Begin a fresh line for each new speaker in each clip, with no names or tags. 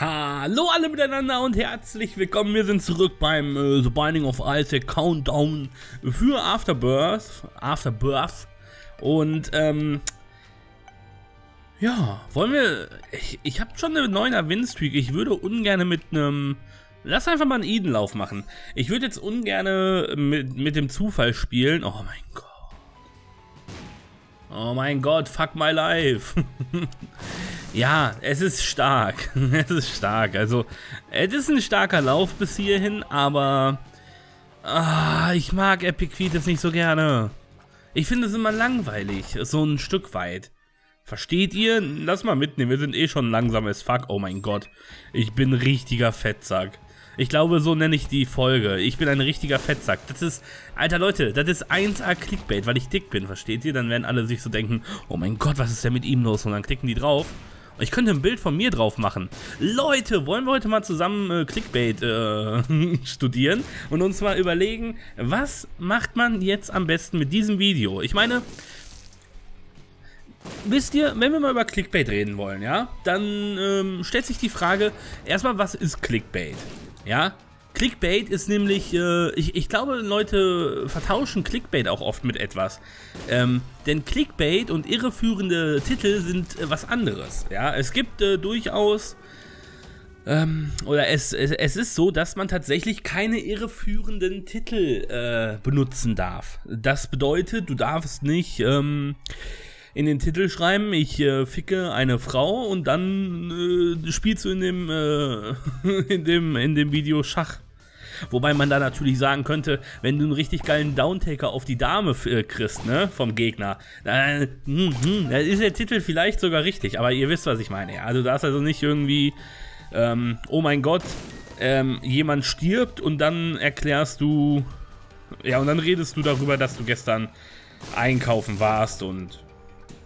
Hallo alle miteinander und herzlich willkommen. Wir sind zurück beim äh, The Binding of Isaac Countdown für Afterbirth. Afterbirth. Und ähm, ja, wollen wir. Ich, ich habe schon eine 9er Winstreak. Ich würde ungern mit einem. Lass einfach mal einen Edenlauf machen. Ich würde jetzt ungern mit, mit dem Zufall spielen. Oh mein Gott. Oh mein Gott, fuck my life. Ja, es ist stark. es ist stark. Also, es ist ein starker Lauf bis hierhin, aber ah, ich mag Epic Feet nicht so gerne. Ich finde es immer langweilig, so ein Stück weit. Versteht ihr? Lass mal mitnehmen, wir sind eh schon langsam as fuck. Oh mein Gott, ich bin richtiger Fettsack. Ich glaube, so nenne ich die Folge. Ich bin ein richtiger Fettsack. Das ist, alter Leute, das ist 1A Clickbait, weil ich dick bin, versteht ihr? Dann werden alle sich so denken, oh mein Gott, was ist denn mit ihm los? Und dann klicken die drauf. Ich könnte ein Bild von mir drauf machen. Leute, wollen wir heute mal zusammen äh, Clickbait äh, studieren und uns mal überlegen, was macht man jetzt am besten mit diesem Video? Ich meine, wisst ihr, wenn wir mal über Clickbait reden wollen, ja, dann ähm, stellt sich die Frage, erstmal, was ist Clickbait? Ja, Clickbait ist nämlich, äh, ich, ich glaube, Leute vertauschen Clickbait auch oft mit etwas. Ähm, denn Clickbait und irreführende Titel sind äh, was anderes. Ja, es gibt äh, durchaus, ähm, oder es, es, es, ist so, dass man tatsächlich keine irreführenden Titel äh, benutzen darf. Das bedeutet, du darfst nicht, ähm, in den Titel schreiben, ich äh, ficke eine Frau und dann äh, spielst du in dem, äh, in dem, in dem Video Schach. Wobei man da natürlich sagen könnte, wenn du einen richtig geilen Downtaker auf die Dame äh, kriegst, ne, vom Gegner, dann, hm, hm, dann ist der Titel vielleicht sogar richtig, aber ihr wisst, was ich meine. Also da ist also nicht irgendwie, ähm, oh mein Gott, ähm, jemand stirbt und dann erklärst du, ja, und dann redest du darüber, dass du gestern einkaufen warst und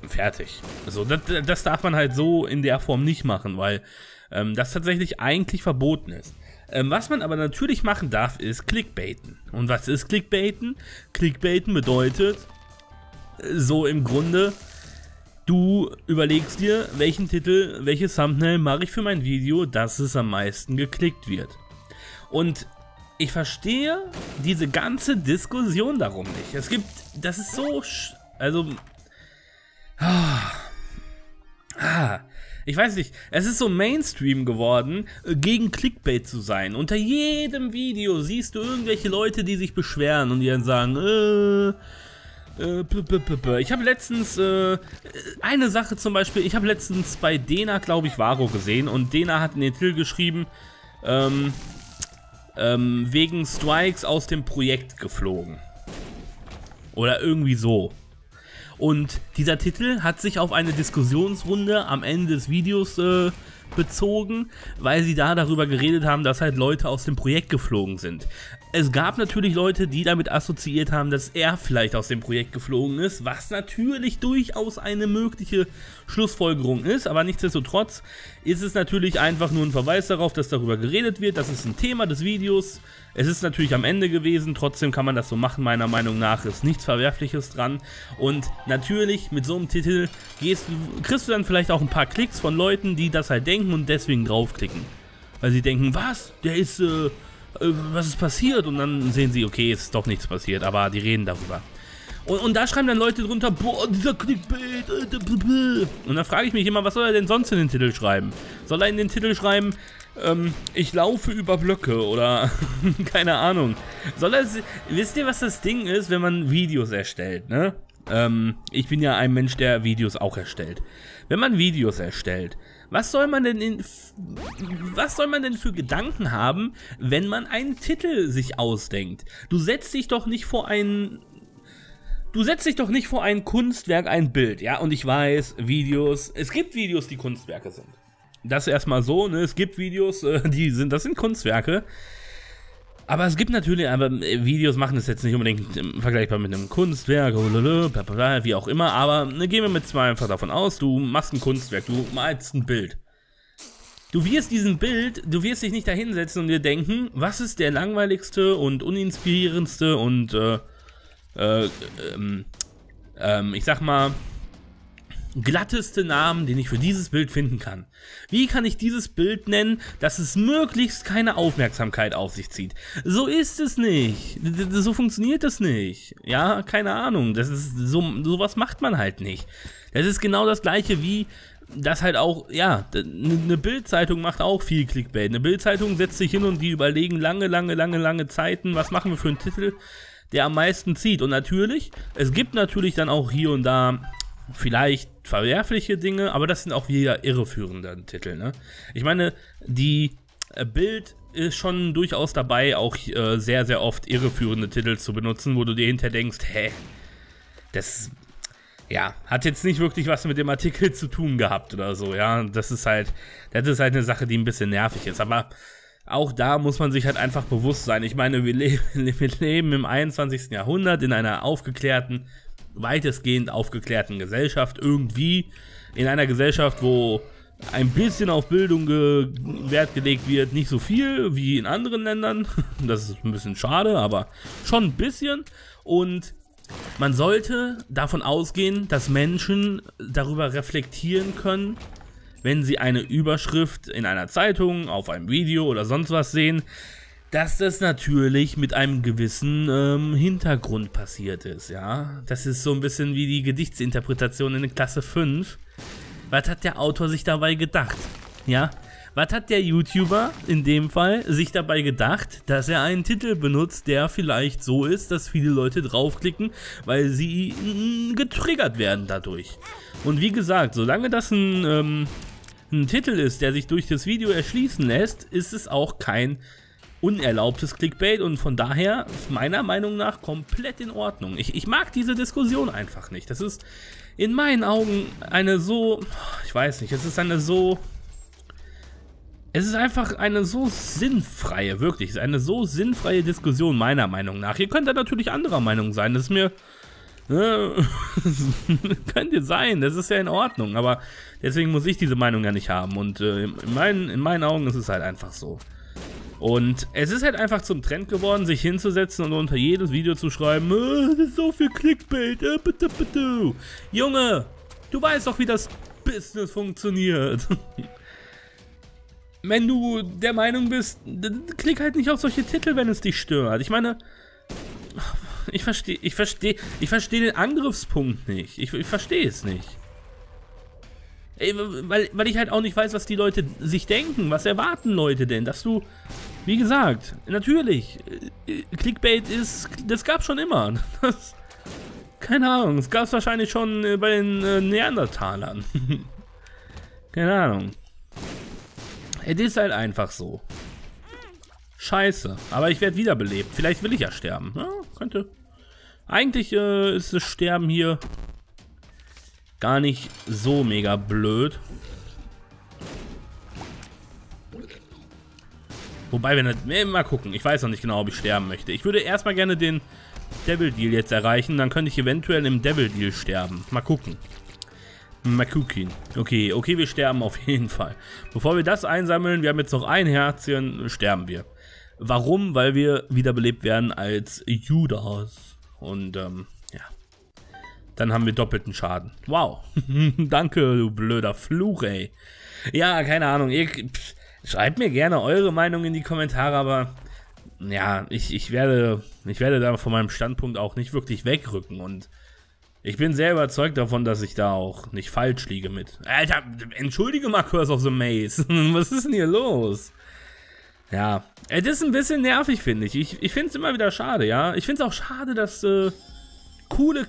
fertig. So, das, das darf man halt so in der Form nicht machen, weil ähm, das tatsächlich eigentlich verboten ist. Ähm, was man aber natürlich machen darf, ist Clickbaiten. Und was ist Clickbaiten? Clickbaiten bedeutet, äh, so im Grunde, du überlegst dir, welchen Titel, welches Thumbnail mache ich für mein Video, dass es am meisten geklickt wird. Und ich verstehe diese ganze Diskussion darum nicht. Es gibt, das ist so, also Ah. ah. Ich weiß nicht, es ist so Mainstream geworden, äh, gegen Clickbait zu sein. Unter jedem Video siehst du irgendwelche Leute, die sich beschweren und die dann sagen, äh, äh ich habe letztens äh, eine Sache zum Beispiel, ich habe letztens bei Dena, glaube ich, Varo gesehen und Dena hat in den Till geschrieben, ähm, ähm, wegen Strikes aus dem Projekt geflogen. Oder irgendwie so. Und dieser Titel hat sich auf eine Diskussionsrunde am Ende des Videos äh, bezogen, weil sie da darüber geredet haben, dass halt Leute aus dem Projekt geflogen sind. Es gab natürlich Leute, die damit assoziiert haben, dass er vielleicht aus dem Projekt geflogen ist, was natürlich durchaus eine mögliche Schlussfolgerung ist, aber nichtsdestotrotz ist es natürlich einfach nur ein Verweis darauf, dass darüber geredet wird, das ist ein Thema des Videos, es ist natürlich am Ende gewesen, trotzdem kann man das so machen, meiner Meinung nach ist nichts Verwerfliches dran. Und natürlich mit so einem Titel gehst, kriegst du dann vielleicht auch ein paar Klicks von Leuten, die das halt denken und deswegen draufklicken. Weil sie denken, was, der ist, äh, äh was ist passiert? Und dann sehen sie, okay, ist doch nichts passiert, aber die reden darüber. Und, und da schreiben dann Leute drunter, boah, dieser Clickbait. Äh, und dann frage ich mich immer, was soll er denn sonst in den Titel schreiben? Soll er in den Titel schreiben, ähm, ich laufe über Blöcke oder keine Ahnung. Soll er, wisst ihr, was das Ding ist, wenn man Videos erstellt, ne? Ähm, ich bin ja ein Mensch, der Videos auch erstellt. Wenn man Videos erstellt, was soll man denn in, was soll man denn für Gedanken haben, wenn man einen Titel sich ausdenkt? Du setzt dich doch nicht vor einen Du setzt dich doch nicht vor ein Kunstwerk, ein Bild, ja? Und ich weiß, Videos, es gibt Videos, die Kunstwerke sind. Das erstmal so, ne? Es gibt Videos, äh, die sind, das sind Kunstwerke. Aber es gibt natürlich, aber äh, Videos machen es jetzt nicht unbedingt vergleichbar mit einem Kunstwerk, wie auch immer, aber ne, gehen wir mit zwei einfach davon aus, du machst ein Kunstwerk, du malst ein Bild. Du wirst diesen Bild, du wirst dich nicht dahinsetzen und dir denken, was ist der langweiligste und uninspirierendste und äh, äh, ähm, ähm, ich sag mal, glatteste Namen, den ich für dieses Bild finden kann. Wie kann ich dieses Bild nennen, dass es möglichst keine Aufmerksamkeit auf sich zieht? So ist es nicht. So funktioniert das nicht. Ja, keine Ahnung. Das ist so sowas macht man halt nicht. Das ist genau das gleiche wie das halt auch, ja, eine Bildzeitung macht auch viel Clickbait. Eine Bildzeitung setzt sich hin und die überlegen lange, lange, lange, lange Zeiten, was machen wir für einen Titel, der am meisten zieht. Und natürlich, es gibt natürlich dann auch hier und da vielleicht verwerfliche Dinge, aber das sind auch wieder irreführende Titel. Ne? Ich meine, die äh, Bild ist schon durchaus dabei, auch äh, sehr, sehr oft irreführende Titel zu benutzen, wo du dir hinter denkst, hä, das ja, hat jetzt nicht wirklich was mit dem Artikel zu tun gehabt oder so, ja. Das ist halt, das ist halt eine Sache, die ein bisschen nervig ist. Aber auch da muss man sich halt einfach bewusst sein. Ich meine, wir, le wir leben im 21. Jahrhundert in einer aufgeklärten, weitestgehend aufgeklärten Gesellschaft. Irgendwie in einer Gesellschaft, wo ein bisschen auf Bildung ge Wert gelegt wird, nicht so viel wie in anderen Ländern. Das ist ein bisschen schade, aber schon ein bisschen. Und man sollte davon ausgehen, dass Menschen darüber reflektieren können, wenn sie eine Überschrift in einer Zeitung, auf einem Video oder sonst was sehen, dass das natürlich mit einem gewissen ähm, Hintergrund passiert ist, ja. Das ist so ein bisschen wie die Gedichtsinterpretation in Klasse 5. Was hat der Autor sich dabei gedacht? Ja, was hat der YouTuber in dem Fall sich dabei gedacht, dass er einen Titel benutzt, der vielleicht so ist, dass viele Leute draufklicken, weil sie getriggert werden dadurch. Und wie gesagt, solange das ein, ähm, ein Titel ist, der sich durch das Video erschließen lässt, ist es auch kein unerlaubtes Clickbait und von daher meiner Meinung nach komplett in Ordnung. Ich, ich mag diese Diskussion einfach nicht. Das ist in meinen Augen eine so, ich weiß nicht, es ist eine so es ist einfach eine so sinnfreie, wirklich, eine so sinnfreie Diskussion meiner Meinung nach. Ihr könnt da natürlich anderer Meinung sein, das ist mir... Ne, könnt ihr sein, das ist ja in Ordnung, aber deswegen muss ich diese Meinung ja nicht haben und äh, in, meinen, in meinen Augen ist es halt einfach so. Und es ist halt einfach zum Trend geworden, sich hinzusetzen und unter jedes Video zu schreiben, äh, das ist so viel Clickbait, äh, bitte, bitte. Junge, du weißt doch, wie das Business funktioniert. wenn du der Meinung bist, klick halt nicht auf solche Titel, wenn es dich stört. Ich meine, ich verstehe, ich verstehe, ich verstehe den Angriffspunkt nicht. Ich, ich verstehe es nicht. Ey, weil, weil ich halt auch nicht weiß, was die Leute sich denken. Was erwarten Leute denn? Dass du, wie gesagt, natürlich, äh, Clickbait ist, das gab schon immer. Das, keine Ahnung, das gab es wahrscheinlich schon äh, bei den äh, Neandertalern. keine Ahnung. Es ist halt einfach so. Scheiße. Aber ich werde wiederbelebt. Vielleicht will ich ja sterben. Ja, könnte. Eigentlich äh, ist das Sterben hier gar nicht so mega blöd. Wobei, wenn wir mal gucken. Ich weiß noch nicht genau, ob ich sterben möchte. Ich würde erstmal gerne den Devil Deal jetzt erreichen. Dann könnte ich eventuell im Devil Deal sterben. Mal gucken. Makukin. Okay, okay, wir sterben auf jeden Fall. Bevor wir das einsammeln, wir haben jetzt noch ein Herzchen, sterben wir. Warum? Weil wir wiederbelebt werden als Judas. Und, ähm. Dann haben wir doppelten Schaden. Wow. Danke, du blöder Fluch, ey. Ja, keine Ahnung. Ihr, pff, schreibt mir gerne eure Meinung in die Kommentare, aber ja, ich, ich werde, ich werde da von meinem Standpunkt auch nicht wirklich wegrücken und ich bin sehr überzeugt davon, dass ich da auch nicht falsch liege mit. Alter, entschuldige mal Curse of the Maze. Was ist denn hier los? Ja, es ist ein bisschen nervig, finde ich. Ich, ich finde es immer wieder schade, ja. Ich finde es auch schade, dass äh, coole...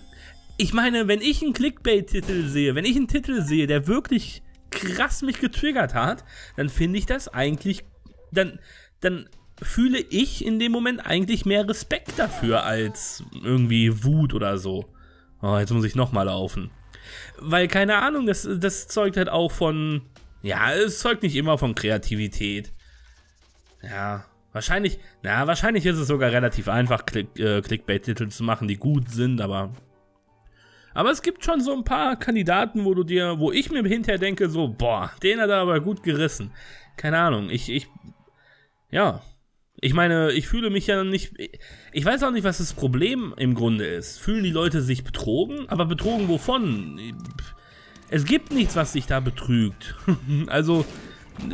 Ich meine, wenn ich einen Clickbait-Titel sehe, wenn ich einen Titel sehe, der wirklich krass mich getriggert hat, dann finde ich das eigentlich... Dann, dann fühle ich in dem Moment eigentlich mehr Respekt dafür als irgendwie Wut oder so. Oh, jetzt muss ich nochmal laufen. Weil, keine Ahnung, das, das zeugt halt auch von. Ja, es zeugt nicht immer von Kreativität. Ja, wahrscheinlich. Na, wahrscheinlich ist es sogar relativ einfach, Click, äh, Clickbait-Titel zu machen, die gut sind, aber. Aber es gibt schon so ein paar Kandidaten, wo du dir, wo ich mir hinterher denke, so, boah, den hat er aber gut gerissen. Keine Ahnung, ich, ich, ja, ich meine, ich fühle mich ja nicht. Ich weiß auch nicht, was das Problem im Grunde ist. Fühlen die Leute sich betrogen? Aber betrogen wovon? es gibt nichts, was sich da betrügt. also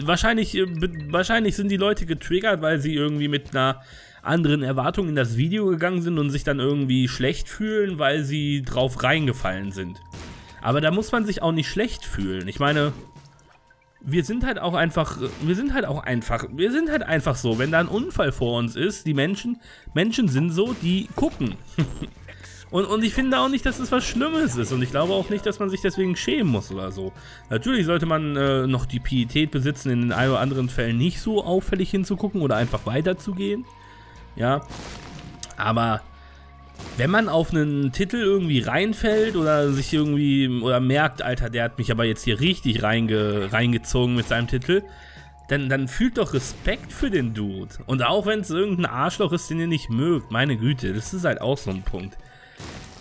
wahrscheinlich, äh, wahrscheinlich sind die Leute getriggert, weil sie irgendwie mit einer anderen Erwartung in das Video gegangen sind und sich dann irgendwie schlecht fühlen, weil sie drauf reingefallen sind. Aber da muss man sich auch nicht schlecht fühlen. Ich meine, wir sind halt auch einfach, wir sind halt auch einfach, wir sind halt einfach so, wenn da ein Unfall vor uns ist, die Menschen, Menschen sind so, die gucken. und, und ich finde auch nicht, dass es was Schlimmes ist und ich glaube auch nicht, dass man sich deswegen schämen muss oder so. Natürlich sollte man äh, noch die Pietät besitzen, in den ein oder anderen Fällen nicht so auffällig hinzugucken oder einfach weiterzugehen. Ja, aber wenn man auf einen Titel irgendwie reinfällt oder sich irgendwie oder merkt, Alter, der hat mich aber jetzt hier richtig reinge, reingezogen mit seinem Titel, dann, dann fühlt doch Respekt für den Dude. Und auch wenn es irgendein Arschloch ist, den ihr nicht mögt, meine Güte, das ist halt auch so ein Punkt.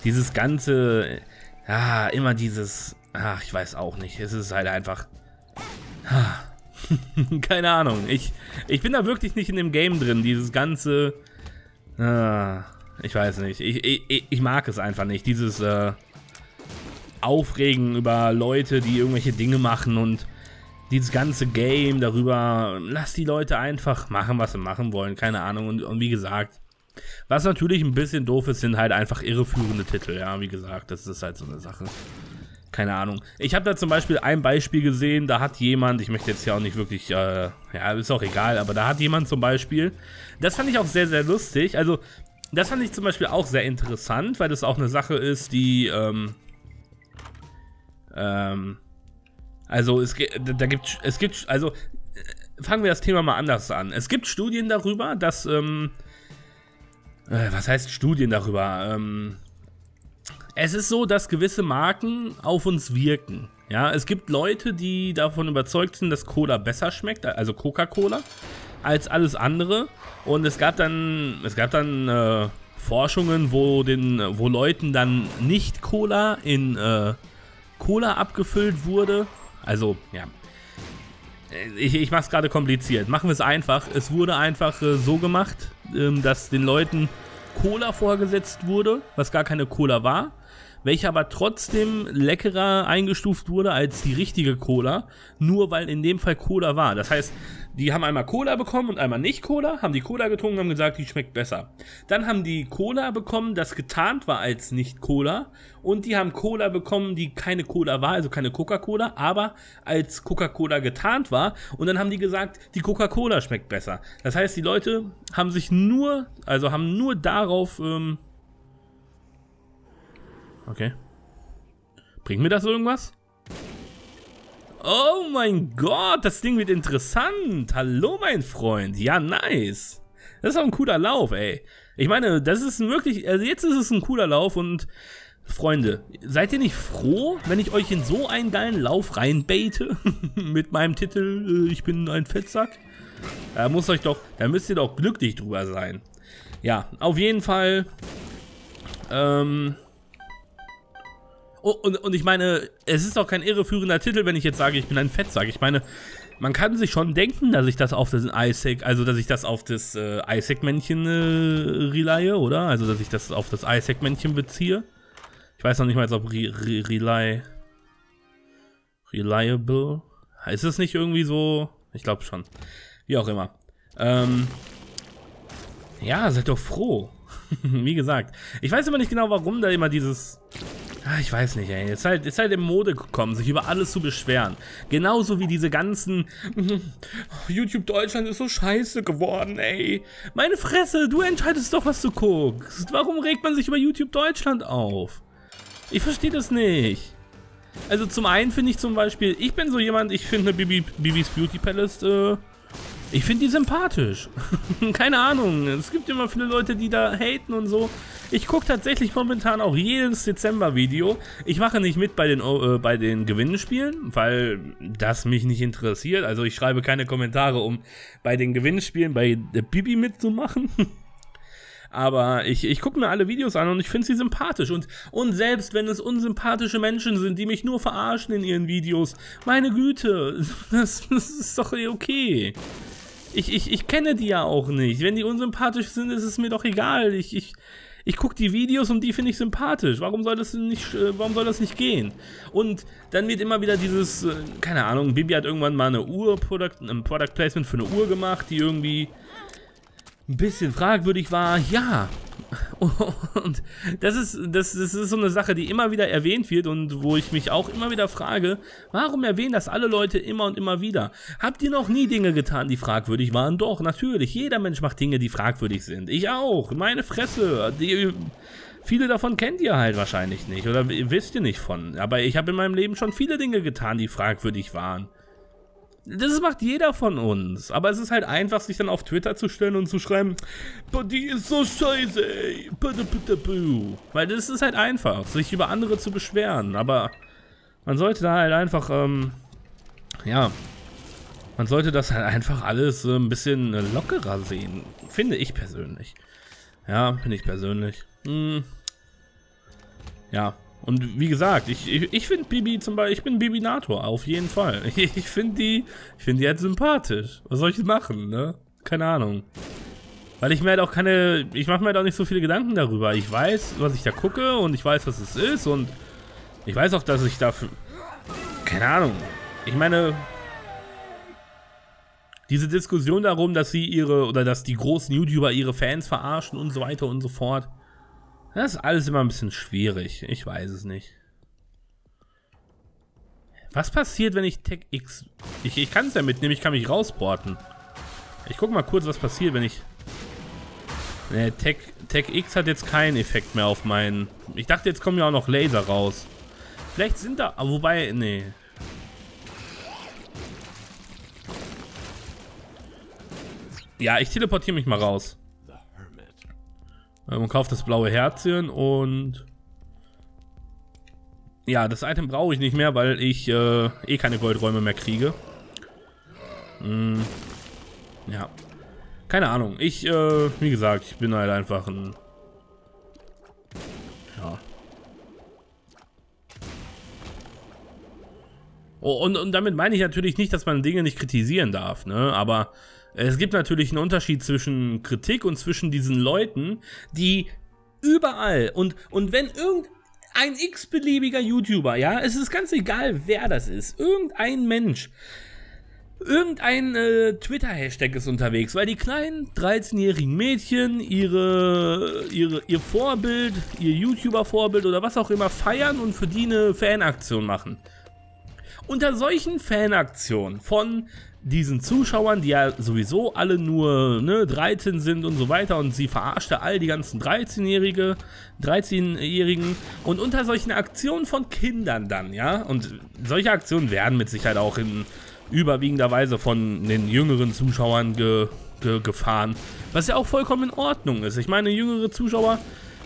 Dieses ganze, ja, immer dieses, ach, ich weiß auch nicht, es ist halt einfach, keine Ahnung, ich, ich bin da wirklich nicht in dem Game drin, dieses ganze, ah, ich weiß nicht. Ich, ich, ich mag es einfach nicht. Dieses äh, Aufregen über Leute, die irgendwelche Dinge machen und dieses ganze Game darüber. Lass die Leute einfach machen, was sie machen wollen. Keine Ahnung. Und, und wie gesagt, was natürlich ein bisschen doof ist, sind halt einfach irreführende Titel. Ja, wie gesagt, das ist halt so eine Sache. Keine Ahnung. Ich habe da zum Beispiel ein Beispiel gesehen, da hat jemand, ich möchte jetzt ja auch nicht wirklich, äh, ja, ist auch egal, aber da hat jemand zum Beispiel, das fand ich auch sehr, sehr lustig. Also, das fand ich zum Beispiel auch sehr interessant, weil das auch eine Sache ist, die, ähm, ähm, also es, da gibt, es gibt, also äh, fangen wir das Thema mal anders an. Es gibt Studien darüber, dass, ähm, äh, was heißt Studien darüber? Ähm, es ist so, dass gewisse Marken auf uns wirken. Ja, es gibt Leute, die davon überzeugt sind, dass Cola besser schmeckt, also Coca-Cola als alles andere. Und es gab dann, es gab dann äh, Forschungen, wo den, wo Leuten dann nicht Cola in äh, Cola abgefüllt wurde. Also, ja. Ich, ich mache gerade kompliziert. Machen wir es einfach. Es wurde einfach äh, so gemacht, ähm, dass den Leuten Cola vorgesetzt wurde, was gar keine Cola war welche aber trotzdem leckerer eingestuft wurde als die richtige Cola, nur weil in dem Fall Cola war. Das heißt, die haben einmal Cola bekommen und einmal nicht Cola, haben die Cola getrunken und haben gesagt, die schmeckt besser. Dann haben die Cola bekommen, das getarnt war als nicht Cola und die haben Cola bekommen, die keine Cola war, also keine Coca-Cola, aber als Coca-Cola getarnt war und dann haben die gesagt, die Coca-Cola schmeckt besser. Das heißt, die Leute haben sich nur, also haben nur darauf ähm, Okay. Bringt mir das irgendwas? Oh mein Gott, das Ding wird interessant. Hallo, mein Freund. Ja, nice. Das ist auch ein cooler Lauf, ey. Ich meine, das ist wirklich, also jetzt ist es ein cooler Lauf und Freunde, seid ihr nicht froh, wenn ich euch in so einen geilen Lauf reinbete? Mit meinem Titel, äh, ich bin ein Fettsack? Da muss euch doch, da müsst ihr doch glücklich drüber sein. Ja, auf jeden Fall, ähm, und, und ich meine, es ist auch kein irreführender Titel, wenn ich jetzt sage, ich bin ein Fettsack. Ich meine, man kann sich schon denken, dass ich das auf das Isaac, also dass ich das auf das äh, Isaac-Männchen äh, relaye, oder? Also dass ich das auf das Isaac-Männchen beziehe. Ich weiß noch nicht mal, ob Re Re Rely Reliable. Ist es nicht irgendwie so? Ich glaube schon. Wie auch immer. Ähm, ja, seid doch froh. Wie gesagt. Ich weiß immer nicht genau, warum da immer dieses ich weiß nicht, ey. Ist halt, ist halt in Mode gekommen, sich über alles zu beschweren. Genauso wie diese ganzen. YouTube Deutschland ist so scheiße geworden, ey. Meine Fresse, du entscheidest doch, was du guckst. Warum regt man sich über YouTube Deutschland auf? Ich verstehe das nicht. Also zum einen finde ich zum Beispiel, ich bin so jemand, ich finde Bibi, Bibis Beauty Palace äh, ich finde die sympathisch. Keine Ahnung. Es gibt immer viele Leute, die da haten und so. Ich gucke tatsächlich momentan auch jedes Dezember-Video. Ich mache nicht mit bei den, äh, bei den Gewinnspielen, weil das mich nicht interessiert. Also ich schreibe keine Kommentare, um bei den Gewinnspielen bei Bibi mitzumachen. Aber ich, ich gucke mir alle Videos an und ich finde sie sympathisch. Und, und selbst wenn es unsympathische Menschen sind, die mich nur verarschen in ihren Videos, meine Güte, das, das ist doch okay. Ich, ich, ich kenne die ja auch nicht. Wenn die unsympathisch sind, ist es mir doch egal. Ich, ich, Ich gucke die Videos und die finde ich sympathisch. Warum soll das nicht, äh, warum soll das nicht gehen? Und dann wird immer wieder dieses, äh, keine Ahnung, Bibi hat irgendwann mal eine Uhr, Product, ein Product Placement für eine Uhr gemacht, die irgendwie ein bisschen fragwürdig war. Ja, und das ist, das, das ist so eine Sache, die immer wieder erwähnt wird und wo ich mich auch immer wieder frage, warum erwähnen das alle Leute immer und immer wieder? Habt ihr noch nie Dinge getan, die fragwürdig waren? Doch, natürlich. Jeder Mensch macht Dinge, die fragwürdig sind. Ich auch. Meine Fresse. Die, viele davon kennt ihr halt wahrscheinlich nicht oder wisst ihr nicht von. Aber ich habe in meinem Leben schon viele Dinge getan, die fragwürdig waren. Das macht jeder von uns. Aber es ist halt einfach, sich dann auf Twitter zu stellen und zu schreiben, die ist so scheiße, ey. Weil das ist halt einfach, sich über andere zu beschweren. Aber man sollte da halt einfach, ähm, ja, man sollte das halt einfach alles äh, ein bisschen lockerer sehen. Finde ich persönlich. Ja, finde ich persönlich. Hm. Ja, und wie gesagt, ich, ich, ich finde Bibi zum Beispiel, ich bin Bibinator, auf jeden Fall. Ich, ich finde die, ich finde die halt sympathisch. Was soll ich machen, ne? Keine Ahnung. Weil ich mir halt auch keine, ich mache mir halt auch nicht so viele Gedanken darüber. Ich weiß, was ich da gucke und ich weiß, was es ist und ich weiß auch, dass ich dafür, keine Ahnung. Ich meine, diese Diskussion darum, dass sie ihre, oder dass die großen YouTuber ihre Fans verarschen und so weiter und so fort. Das ist alles immer ein bisschen schwierig. Ich weiß es nicht. Was passiert, wenn ich Tech X... Ich, ich kann es ja mitnehmen, ich kann mich rausporten. Ich guck mal kurz, was passiert, wenn ich... Ne, Tech, Tech X hat jetzt keinen Effekt mehr auf meinen... Ich dachte, jetzt kommen ja auch noch Laser raus. Vielleicht sind da... Wobei, nee. Ja, ich teleportiere mich mal raus. Man kauft das blaue Herzchen und... Ja, das Item brauche ich nicht mehr, weil ich äh, eh keine Goldräume mehr kriege. Hm. Ja. Keine Ahnung. Ich, äh, wie gesagt, ich bin halt einfach ein... Ja. Oh, und, und damit meine ich natürlich nicht, dass man Dinge nicht kritisieren darf, ne? Aber es gibt natürlich einen Unterschied zwischen Kritik und zwischen diesen Leuten, die überall und, und wenn irgendein x-beliebiger YouTuber, ja, es ist ganz egal, wer das ist, irgendein Mensch, irgendein äh, Twitter-Hashtag ist unterwegs, weil die kleinen 13-jährigen Mädchen ihre, ihre, ihr Vorbild, ihr YouTuber-Vorbild oder was auch immer feiern und für die eine Fanaktion machen. Unter solchen Fanaktionen von diesen Zuschauern, die ja sowieso alle nur ne, 13 sind und so weiter und sie verarschte all die ganzen 13-Jährige, 13-Jährigen und unter solchen Aktionen von Kindern dann, ja, und solche Aktionen werden mit Sicherheit auch in überwiegender Weise von den jüngeren Zuschauern ge, ge, gefahren, was ja auch vollkommen in Ordnung ist. Ich meine, jüngere Zuschauer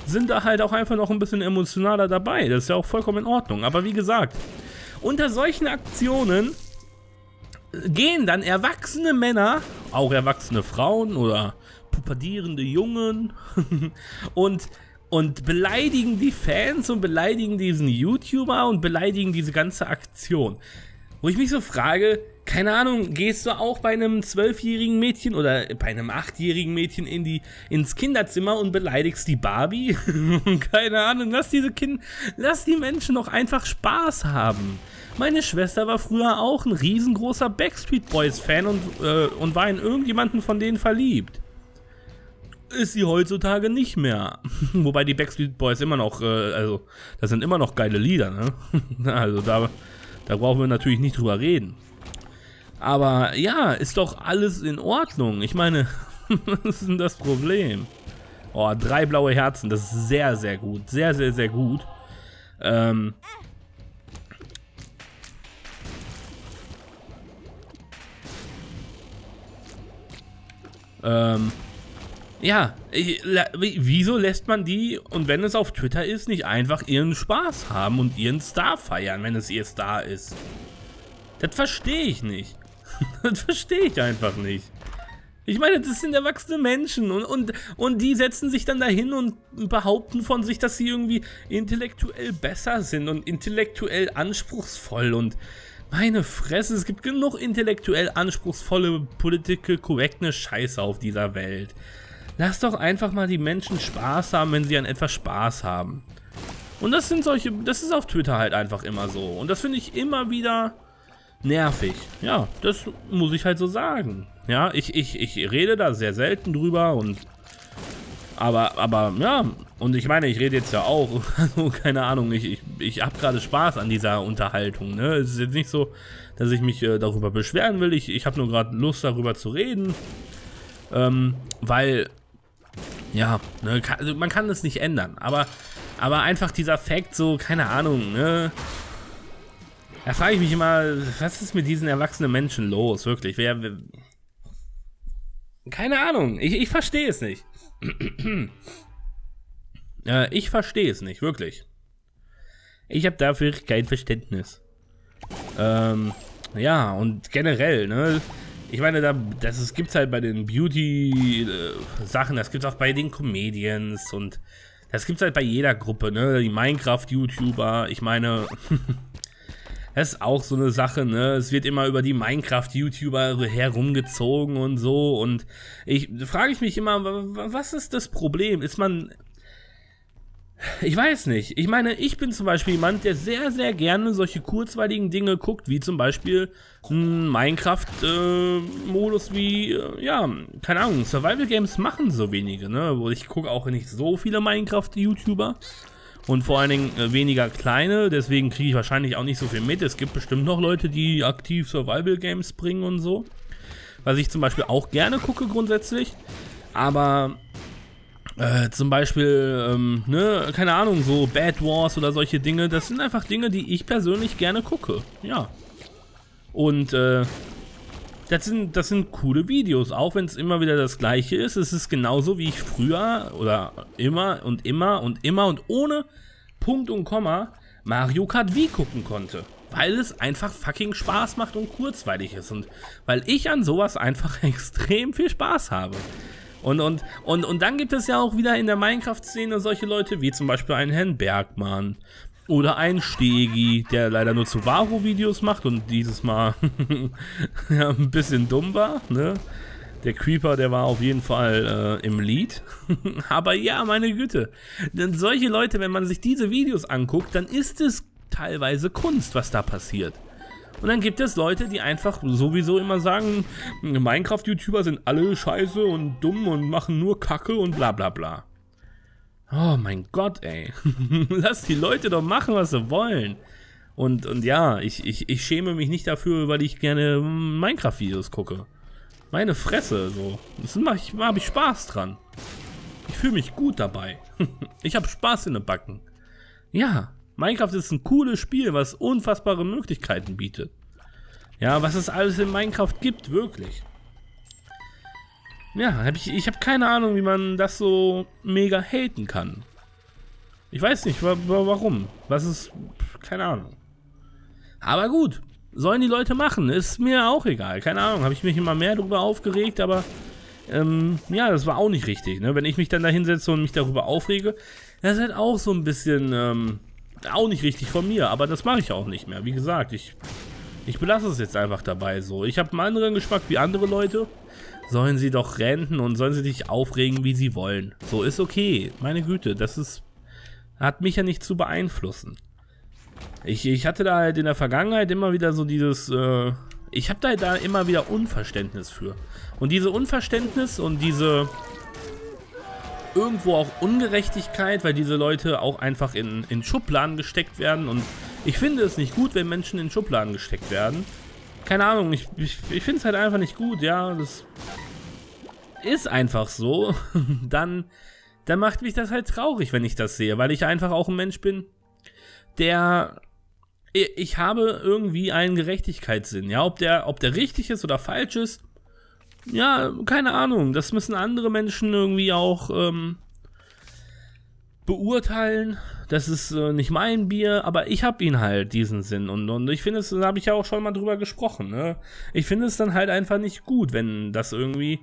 sind da halt auch einfach noch ein bisschen emotionaler dabei, das ist ja auch vollkommen in Ordnung, aber wie gesagt, unter solchen Aktionen gehen dann erwachsene Männer, auch erwachsene Frauen oder pubertierende Jungen und, und beleidigen die Fans und beleidigen diesen YouTuber und beleidigen diese ganze Aktion. Wo ich mich so frage, keine Ahnung, gehst du auch bei einem zwölfjährigen Mädchen oder bei einem achtjährigen Mädchen in die, ins Kinderzimmer und beleidigst die Barbie? keine Ahnung, lass diese Kinder, lass die Menschen doch einfach Spaß haben. Meine Schwester war früher auch ein riesengroßer Backstreet Boys Fan und, äh, und war in irgendjemanden von denen verliebt. Ist sie heutzutage nicht mehr. Wobei die Backstreet Boys immer noch, äh, also, das sind immer noch geile Lieder, ne? also da, da brauchen wir natürlich nicht drüber reden. Aber ja, ist doch alles in Ordnung. Ich meine, was ist denn das Problem? Oh, drei blaue Herzen, das ist sehr, sehr gut. Sehr, sehr, sehr gut. Ähm, Ähm, ja, wieso lässt man die, und wenn es auf Twitter ist, nicht einfach ihren Spaß haben und ihren Star feiern, wenn es ihr Star ist? Das verstehe ich nicht. das verstehe ich einfach nicht. Ich meine, das sind erwachsene Menschen und, und, und die setzen sich dann dahin und behaupten von sich, dass sie irgendwie intellektuell besser sind und intellektuell anspruchsvoll und meine Fresse, es gibt genug intellektuell anspruchsvolle Political Correctness Scheiße auf dieser Welt. Lass doch einfach mal die Menschen Spaß haben, wenn sie an etwas Spaß haben. Und das sind solche, das ist auf Twitter halt einfach immer so. Und das finde ich immer wieder nervig. Ja, das muss ich halt so sagen. Ja, ich, ich, ich rede da sehr selten drüber und aber, aber, ja, und ich meine, ich rede jetzt ja auch, also, keine Ahnung, ich, ich, ich habe gerade Spaß an dieser Unterhaltung, ne? Es ist jetzt nicht so, dass ich mich äh, darüber beschweren will, ich, ich habe nur gerade Lust darüber zu reden, ähm, weil, ja, ne, kann, also man kann das nicht ändern, aber, aber einfach dieser Fakt so, keine Ahnung, ne? Da frage ich mich immer, was ist mit diesen erwachsenen Menschen los, wirklich, wer, wer keine Ahnung, ich, ich verstehe es nicht. äh, ich verstehe es nicht, wirklich. Ich habe dafür kein Verständnis. Ähm, ja, und generell, ne? Ich meine, da, das gibt es halt bei den Beauty-Sachen, das gibt es auch bei den Comedians und das gibt es halt bei jeder Gruppe, ne? Die Minecraft-YouTuber, ich meine, Das ist auch so eine Sache, ne? Es wird immer über die Minecraft-YouTuber herumgezogen und so. Und ich frage ich mich immer, was ist das Problem? Ist man. Ich weiß nicht. Ich meine, ich bin zum Beispiel jemand, der sehr, sehr gerne solche kurzweiligen Dinge guckt, wie zum Beispiel ein Minecraft-Modus äh, wie, äh, ja, keine Ahnung, Survival Games machen so wenige, ne? Ich gucke auch nicht so viele Minecraft-YouTuber und vor allen Dingen äh, weniger kleine, deswegen kriege ich wahrscheinlich auch nicht so viel mit. Es gibt bestimmt noch Leute, die aktiv Survival Games bringen und so. Was ich zum Beispiel auch gerne gucke grundsätzlich. Aber äh, zum Beispiel, ähm, ne, keine Ahnung, so Bad Wars oder solche Dinge, das sind einfach Dinge, die ich persönlich gerne gucke. Ja. Und äh, das sind, das sind coole Videos, auch wenn es immer wieder das gleiche ist. Es ist genauso, wie ich früher oder immer und immer und immer und ohne Punkt und Komma Mario Kart Wii gucken konnte. Weil es einfach fucking Spaß macht und kurzweilig ist. Und weil ich an sowas einfach extrem viel Spaß habe. Und, und, und, und dann gibt es ja auch wieder in der Minecraft-Szene solche Leute wie zum Beispiel einen Herrn Bergmann oder ein Stegi, der leider nur zu Varo-Videos macht und dieses Mal ja, ein bisschen dumm war. Ne? Der Creeper, der war auf jeden Fall äh, im Lead. Aber ja, meine Güte. Denn solche Leute, wenn man sich diese Videos anguckt, dann ist es teilweise Kunst, was da passiert. Und dann gibt es Leute, die einfach sowieso immer sagen, Minecraft-YouTuber sind alle scheiße und dumm und machen nur Kacke und bla bla bla. Oh mein Gott, ey. Lass die Leute doch machen, was sie wollen. Und, und ja, ich, ich, ich schäme mich nicht dafür, weil ich gerne Minecraft-Videos gucke. Meine Fresse, so. Das mache ich, hab ich Spaß dran. Ich fühle mich gut dabei. ich habe Spaß in den Backen. Ja, Minecraft ist ein cooles Spiel, was unfassbare Möglichkeiten bietet. Ja, was es alles in Minecraft gibt, wirklich. Ja, hab ich, ich habe keine Ahnung, wie man das so mega haten kann. Ich weiß nicht, wa warum. Was ist. Keine Ahnung. Aber gut, sollen die Leute machen. Ist mir auch egal. Keine Ahnung, habe ich mich immer mehr darüber aufgeregt, aber ähm, ja, das war auch nicht richtig. Ne? Wenn ich mich dann da hinsetze und mich darüber aufrege, das ist halt auch so ein bisschen ähm, auch nicht richtig von mir. Aber das mache ich auch nicht mehr. Wie gesagt, ich, ich belasse es jetzt einfach dabei so. Ich habe einen anderen Geschmack wie andere Leute sollen sie doch renten und sollen sie sich aufregen, wie sie wollen. So ist okay. Meine Güte, das ist hat mich ja nicht zu beeinflussen. Ich, ich hatte da halt in der Vergangenheit immer wieder so dieses, äh, ich habe da, da immer wieder Unverständnis für. Und diese Unverständnis und diese irgendwo auch Ungerechtigkeit, weil diese Leute auch einfach in, in Schubladen gesteckt werden. Und ich finde es nicht gut, wenn Menschen in Schubladen gesteckt werden keine Ahnung, ich, ich, ich finde es halt einfach nicht gut, ja, das ist einfach so, dann, dann macht mich das halt traurig, wenn ich das sehe, weil ich einfach auch ein Mensch bin, der, ich habe irgendwie einen Gerechtigkeitssinn, ja, ob der, ob der richtig ist oder falsch ist, ja, keine Ahnung, das müssen andere Menschen irgendwie auch, ähm, beurteilen. Das ist äh, nicht mein Bier, aber ich habe ihn halt, diesen Sinn. Und, und ich finde es, da habe ich ja auch schon mal drüber gesprochen. Ne? Ich finde es dann halt einfach nicht gut, wenn das irgendwie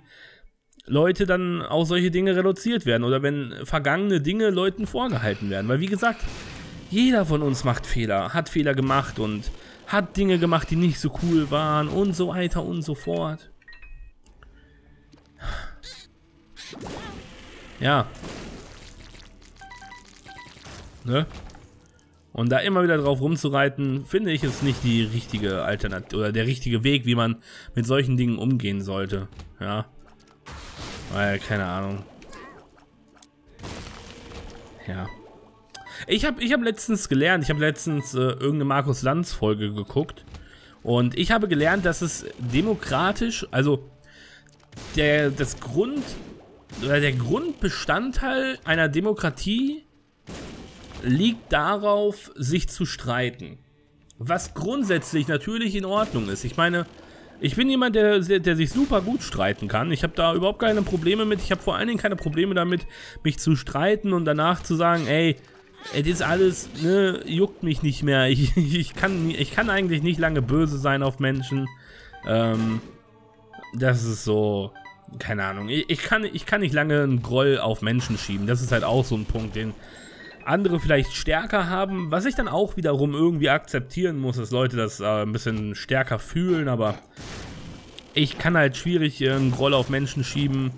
Leute dann auch solche Dinge reduziert werden oder wenn vergangene Dinge Leuten vorgehalten werden. Weil wie gesagt, jeder von uns macht Fehler, hat Fehler gemacht und hat Dinge gemacht, die nicht so cool waren und so weiter und so fort. Ja. Ne? Und da immer wieder drauf rumzureiten, finde ich, ist nicht die richtige Alternative oder der richtige Weg, wie man mit solchen Dingen umgehen sollte. Ja. Weil, keine Ahnung. Ja. Ich habe ich hab letztens gelernt, ich habe letztens äh, irgendeine Markus Lanz Folge geguckt und ich habe gelernt, dass es demokratisch, also der das Grund oder der Grundbestandteil einer Demokratie liegt darauf, sich zu streiten. Was grundsätzlich natürlich in Ordnung ist. Ich meine, ich bin jemand, der, der sich super gut streiten kann. Ich habe da überhaupt keine Probleme mit. Ich habe vor allen Dingen keine Probleme damit, mich zu streiten und danach zu sagen, ey, es ist alles, ne, juckt mich nicht mehr. Ich, ich, kann, ich kann eigentlich nicht lange böse sein auf Menschen. Ähm, das ist so, keine Ahnung. Ich, ich, kann, ich kann nicht lange einen Groll auf Menschen schieben. Das ist halt auch so ein Punkt, den andere vielleicht stärker haben. Was ich dann auch wiederum irgendwie akzeptieren muss, dass Leute das äh, ein bisschen stärker fühlen. Aber ich kann halt schwierig äh, einen Groll auf Menschen schieben.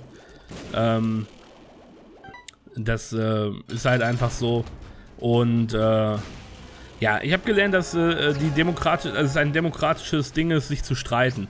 Ähm, das äh, ist halt einfach so. Und äh, ja, ich habe gelernt, dass äh, die Demokrati also es ein demokratisches Ding ist, sich zu streiten.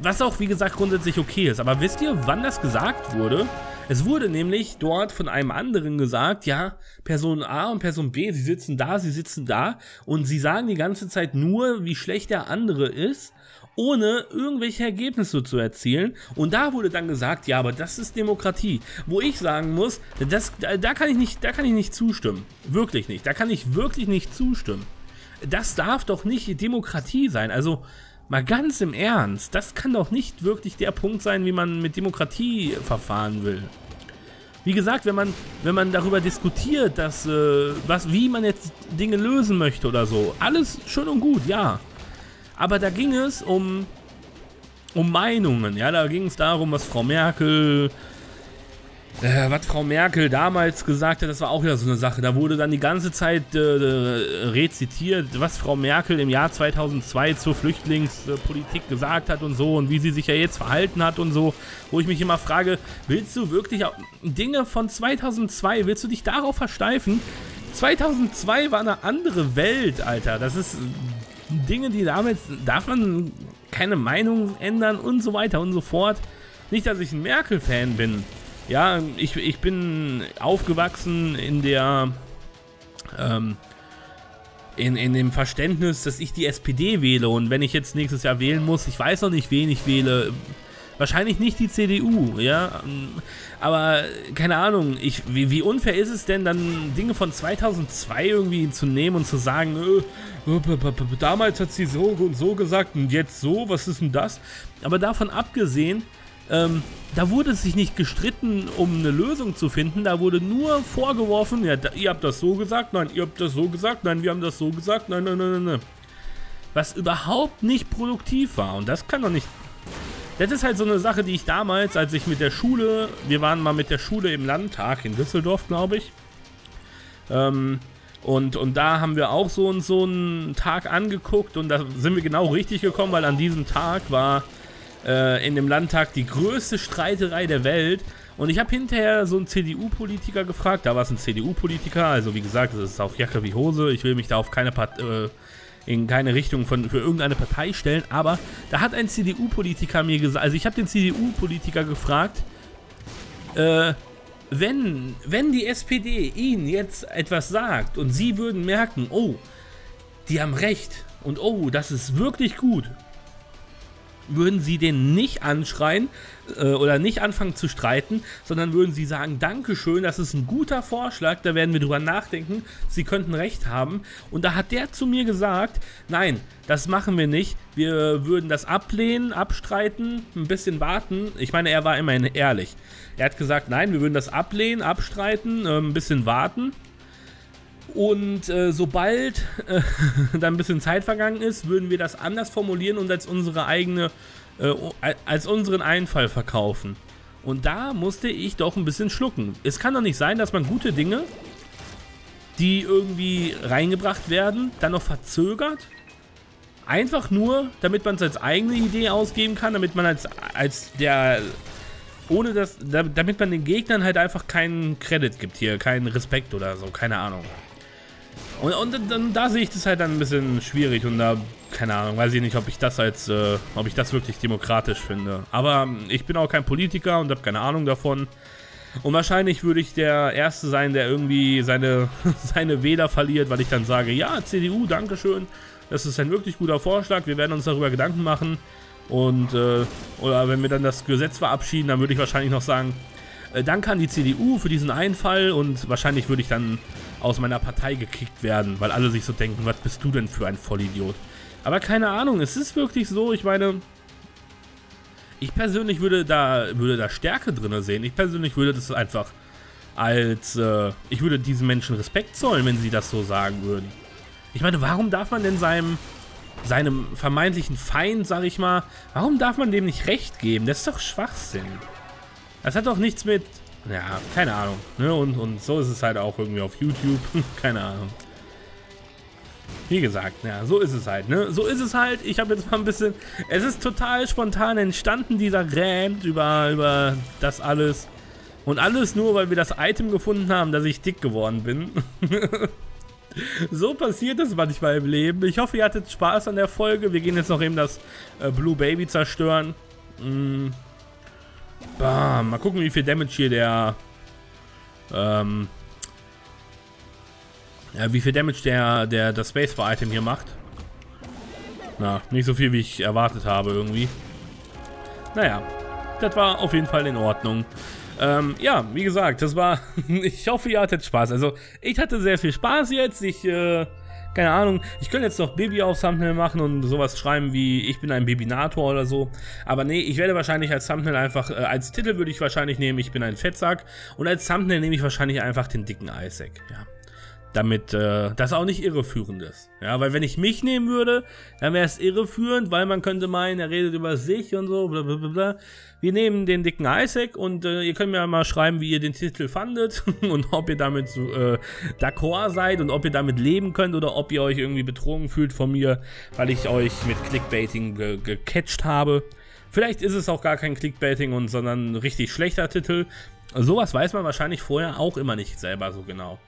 Was auch, wie gesagt, grundsätzlich okay ist. Aber wisst ihr, wann das gesagt wurde? Es wurde nämlich dort von einem anderen gesagt, ja, Person A und Person B, sie sitzen da, sie sitzen da und sie sagen die ganze Zeit nur, wie schlecht der andere ist ohne irgendwelche Ergebnisse zu erzielen. Und da wurde dann gesagt, ja, aber das ist Demokratie. Wo ich sagen muss, das, da, kann ich nicht, da kann ich nicht zustimmen. Wirklich nicht. Da kann ich wirklich nicht zustimmen. Das darf doch nicht Demokratie sein. Also, mal ganz im Ernst, das kann doch nicht wirklich der Punkt sein, wie man mit Demokratie verfahren will. Wie gesagt, wenn man, wenn man darüber diskutiert, dass, äh, was, wie man jetzt Dinge lösen möchte oder so, alles schön und gut, ja. Aber da ging es um, um Meinungen. Ja, da ging es darum, was Frau Merkel, äh, was Frau Merkel damals gesagt hat, das war auch wieder so eine Sache. Da wurde dann die ganze Zeit äh, rezitiert, was Frau Merkel im Jahr 2002 zur Flüchtlingspolitik gesagt hat und so und wie sie sich ja jetzt verhalten hat und so. Wo ich mich immer frage, willst du wirklich Dinge von 2002, willst du dich darauf versteifen? 2002 war eine andere Welt, Alter. Das ist Dinge, die damit darf man keine Meinung ändern und so weiter und so fort. Nicht, dass ich ein Merkel-Fan bin. Ja, ich, ich bin aufgewachsen in der ähm, in, in dem Verständnis, dass ich die SPD wähle und wenn ich jetzt nächstes Jahr wählen muss, ich weiß noch nicht, wen ich wähle. Wahrscheinlich nicht die CDU, ja. Aber keine Ahnung, ich, wie, wie, unfair ist es denn dann, Dinge von 2002 irgendwie zu nehmen und zu sagen, äh, äh damals hat sie so und so gesagt und jetzt so, was ist denn das? Aber davon abgesehen, ähm, da wurde sich nicht gestritten, um eine Lösung zu finden. Da wurde nur vorgeworfen, ja, da, ihr habt das so gesagt, nein, ihr habt das so gesagt, nein, wir haben das so gesagt, nein, nein, nein, nein, nein. Was überhaupt nicht produktiv war. Und das kann doch nicht das ist halt so eine Sache, die ich damals, als ich mit der Schule, wir waren mal mit der Schule im Landtag in Düsseldorf, glaube ich. Ähm, und, und da haben wir auch so, so einen Tag angeguckt und da sind wir genau richtig gekommen, weil an diesem Tag war äh, in dem Landtag die größte Streiterei der Welt. Und ich habe hinterher so einen CDU-Politiker gefragt, da war es ein CDU-Politiker, also wie gesagt, das ist auch Jacke wie Hose, ich will mich da auf keine Part äh, in keine Richtung von, für irgendeine Partei stellen, aber da hat ein CDU-Politiker mir gesagt, also ich habe den CDU-Politiker gefragt, äh, wenn, wenn die SPD Ihnen jetzt etwas sagt und Sie würden merken, oh, die haben recht und oh, das ist wirklich gut würden sie den nicht anschreien äh, oder nicht anfangen zu streiten, sondern würden sie sagen, Dankeschön, das ist ein guter Vorschlag, da werden wir drüber nachdenken, sie könnten recht haben. Und da hat der zu mir gesagt, nein, das machen wir nicht, wir würden das ablehnen, abstreiten, ein bisschen warten. Ich meine, er war immerhin ehrlich. Er hat gesagt, nein, wir würden das ablehnen, abstreiten, äh, ein bisschen warten. Und äh, sobald äh, da ein bisschen Zeit vergangen ist, würden wir das anders formulieren und als unsere eigene, äh, als unseren Einfall verkaufen. Und da musste ich doch ein bisschen schlucken. Es kann doch nicht sein, dass man gute Dinge, die irgendwie reingebracht werden, dann noch verzögert. Einfach nur, damit man es als eigene Idee ausgeben kann, damit man als, als der ohne dass, damit man den Gegnern halt einfach keinen Credit gibt hier, keinen Respekt oder so, keine Ahnung. Und, und dann, da sehe ich das halt dann ein bisschen schwierig und da, keine Ahnung, weiß ich nicht, ob ich das als, äh, ob ich das wirklich demokratisch finde. Aber ähm, ich bin auch kein Politiker und habe keine Ahnung davon. Und wahrscheinlich würde ich der Erste sein, der irgendwie seine, seine Wähler verliert, weil ich dann sage, ja, CDU, Dankeschön, das ist ein wirklich guter Vorschlag, wir werden uns darüber Gedanken machen. Und, äh, oder wenn wir dann das Gesetz verabschieden, dann würde ich wahrscheinlich noch sagen, äh, danke an die CDU für diesen Einfall und wahrscheinlich würde ich dann aus meiner Partei gekickt werden, weil alle sich so denken, was bist du denn für ein Vollidiot? Aber keine Ahnung, es ist wirklich so, ich meine, ich persönlich würde da, würde da Stärke drin sehen. Ich persönlich würde das einfach als, äh, ich würde diesen Menschen Respekt zollen, wenn sie das so sagen würden. Ich meine, warum darf man denn seinem, seinem vermeintlichen Feind, sag ich mal, warum darf man dem nicht recht geben? Das ist doch Schwachsinn. Das hat doch nichts mit, ja, keine Ahnung. Ne? Und, und so ist es halt auch irgendwie auf YouTube. keine Ahnung. Wie gesagt, ja, so ist es halt, ne? So ist es halt. Ich habe jetzt mal ein bisschen... Es ist total spontan entstanden, dieser Rant über, über das alles. Und alles nur, weil wir das Item gefunden haben, dass ich dick geworden bin. so passiert es manchmal im Leben. Ich hoffe, ihr hattet Spaß an der Folge. Wir gehen jetzt noch eben das äh, Blue Baby zerstören. Mm. Bam. Mal gucken, wie viel Damage hier der... Ähm, ja, wie viel Damage der, der das Spacebar-Item hier macht. Na, nicht so viel, wie ich erwartet habe irgendwie. Naja, das war auf jeden Fall in Ordnung. Ähm, ja, wie gesagt, das war... ich hoffe, ihr hattet Spaß. Also, ich hatte sehr viel Spaß jetzt. Ich, äh, keine Ahnung, ich könnte jetzt noch Baby auf Thumbnail machen und sowas schreiben wie ich bin ein Babynator oder so. Aber nee, ich werde wahrscheinlich als Thumbnail einfach, äh, als Titel würde ich wahrscheinlich nehmen, ich bin ein Fettsack. Und als Thumbnail nehme ich wahrscheinlich einfach den dicken Isaac, ja damit äh, das auch nicht irreführend ist. Ja, weil wenn ich mich nehmen würde, dann wäre es irreführend, weil man könnte meinen, er redet über sich und so, bla bla bla. bla. Wir nehmen den dicken Isaac und äh, ihr könnt mir mal schreiben, wie ihr den Titel fandet und ob ihr damit äh, d'accord seid und ob ihr damit leben könnt oder ob ihr euch irgendwie betrogen fühlt von mir, weil ich euch mit Clickbaiting ge gecatcht habe. Vielleicht ist es auch gar kein Clickbaiting und sondern ein richtig schlechter Titel. Sowas weiß man wahrscheinlich vorher auch immer nicht selber so genau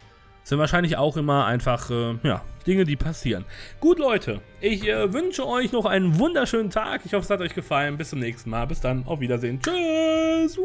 sind wahrscheinlich auch immer einfach, äh, ja, Dinge, die passieren. Gut, Leute, ich äh, wünsche euch noch einen wunderschönen Tag. Ich hoffe, es hat euch gefallen. Bis zum nächsten Mal. Bis dann. Auf Wiedersehen. Tschüss.